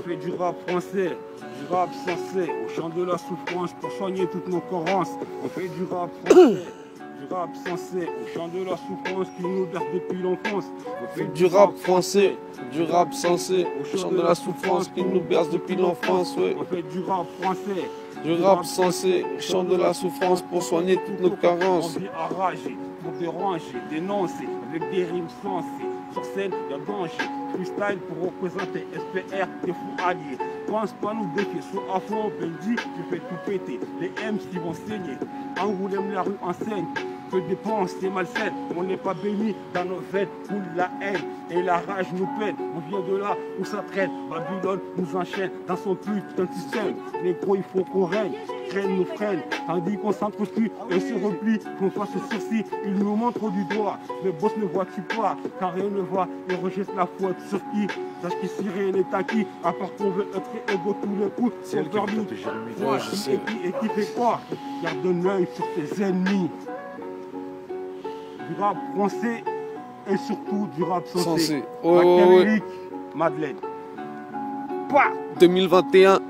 On fait du rap français, du rap sensé, au chant de la souffrance pour soigner toutes nos carences. On fait du rap français. Du rap sensé, au chant de la souffrance qui nous berce depuis l'enfance. On fait Du rap français, du rap sensé, au chant de la souffrance qui nous berce depuis l'enfance, ouais. On fait du rap français. Du rap sensé, au chant de la souffrance pour soigner toutes nos carences. On vit enragé, pour déranger, dénoncer, avec des rimes sensées. Sur scène, y'a danger. Freestyle pour représenter SPR, des fous alliés. Pense pas nous défier, à fond, Benji, tu fais tout péter. Les MC vont saigner. Angoulême, la rue enseigne. Que des pensées malsaines, on n'est pas béni dans nos veines, coule la haine et la rage nous peine. On vient de là où ça traîne, Babylone nous enchaîne dans son putain de système. Les gros, il faut qu'on règne, règne nous freine, tandis qu'on s'entretue et se replie, qu'on fasse sourcil, il nous montre du doigt. Mais boss ne vois-tu pas, car rien ne voit, et rejette la faute sur qui? Sache qu'ici rien n'est acquis, à part qu'on veut être égaux tous les coups. C'est elle qui Ouais, je sais. et qui et qui fait quoi? Garde un œil sur tes ennemis. Du rap français et surtout du rap Sensé. sensé. Madeleine. Pas 2021,